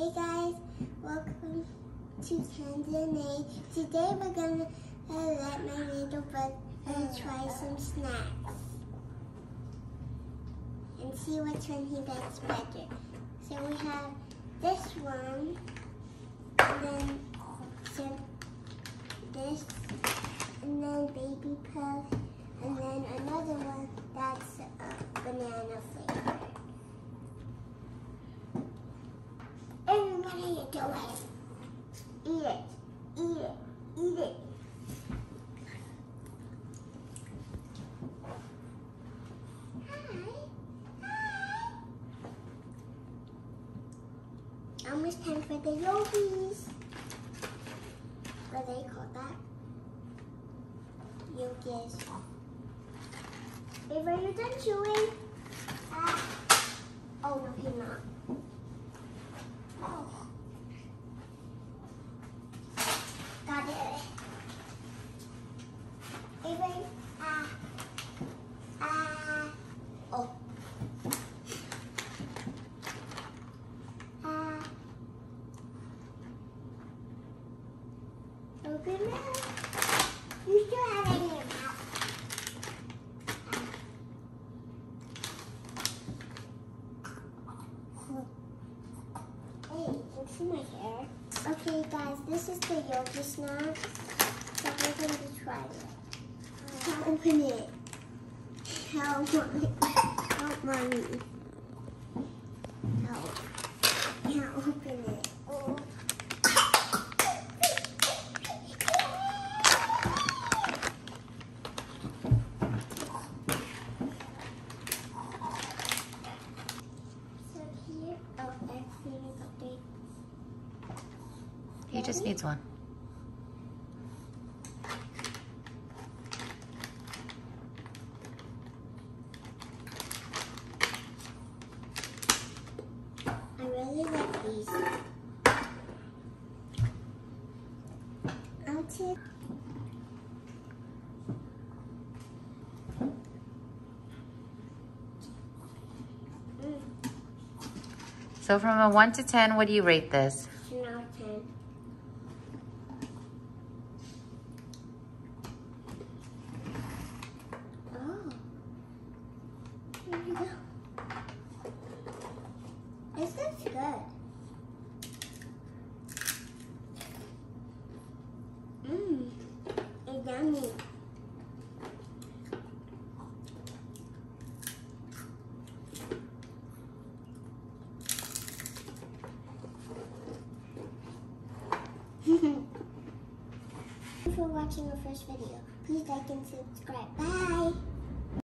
Hey guys, welcome to Tanzania. Today we're gonna uh, let my little brother try some snacks and see which one he likes better. So we have this one, and then so this, and then baby puff, and then another one that's a banana flavor. Everybody do. Eat it. Eat it. Eat it. Hi. Hi. Almost time for the yogis. What do they call that? Yogis. Wait, are you done chewing? Ah. Oh, no, you're not. Oh. Got it. Avery, ah, ah, oh. Ah. Open it. You still have it in your mouth. Hey, look see my hair. Okay, guys, this is the yogi snack. So we're going to try it. Open it. Help, mommy. Help, mommy. Help. Can't open it. Oh. So here, update. He just needs one. I really like these. I'll take. So from a 1 to 10, what do you rate this? now ten. Oh. Here you go. This is good. Mmm. It's yummy. For watching our first video. Please like and subscribe. Bye.